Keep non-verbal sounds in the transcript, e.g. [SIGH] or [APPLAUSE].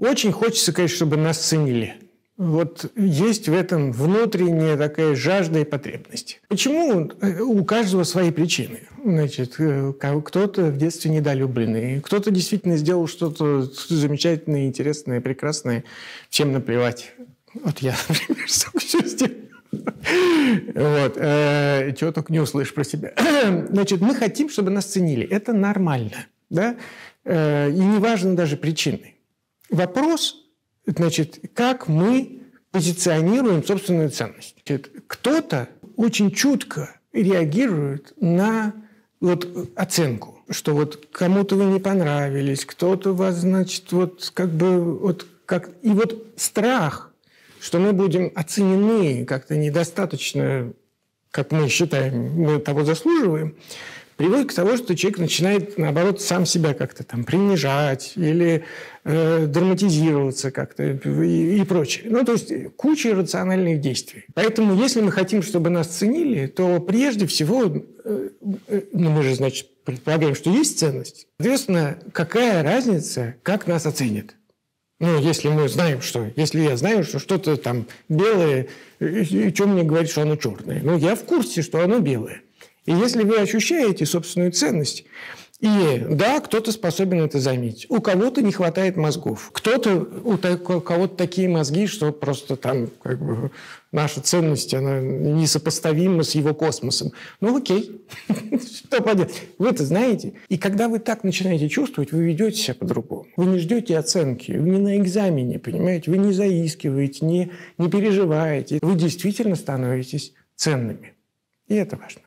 Очень хочется, конечно, чтобы нас ценили. Вот есть в этом внутренняя такая жажда и потребность. Почему? У каждого свои причины. Значит, э, кто-то в детстве недолюбленный, кто-то действительно сделал что-то замечательное, интересное, прекрасное. Всем наплевать. Вот я, [LAUGHS] например, все сделал. Вот. Э, чего только не услышишь про себя. [CLEARS THROAT] Значит, мы хотим, чтобы нас ценили. Это нормально. Да? Э, и не важно даже причины. Вопрос, значит, как мы позиционируем собственную ценность. Кто-то очень чутко реагирует на вот оценку, что вот кому-то вы не понравились, кто-то вас, значит, вот как бы вот как и вот страх, что мы будем оценены как-то недостаточно, как мы считаем, мы того заслуживаем, приводит к тому, что человек начинает, наоборот, сам себя как-то там принижать или э, драматизироваться как-то и, и прочее. Ну, то есть куча рациональных действий. Поэтому, если мы хотим, чтобы нас ценили, то прежде всего, э, э, ну, мы же, значит, предполагаем, что есть ценность. Соответственно, какая разница, как нас оценят? Ну, если мы знаем, что... Если я знаю, что что-то там белое, и, и что мне говорить, что оно черное? Ну, я в курсе, что оно белое. И если вы ощущаете собственную ценность, и да, кто-то способен это заметить. У кого-то не хватает мозгов. Кто-то, у кого-то такие мозги, что просто там как бы наша ценность, она несопоставима с его космосом. Ну окей, [LAUGHS] что поделать. Вы это знаете. И когда вы так начинаете чувствовать, вы ведете себя по-другому. Вы не ждете оценки, вы не на экзамене, понимаете? Вы не заискиваете, не, не переживаете. Вы действительно становитесь ценными. И это важно.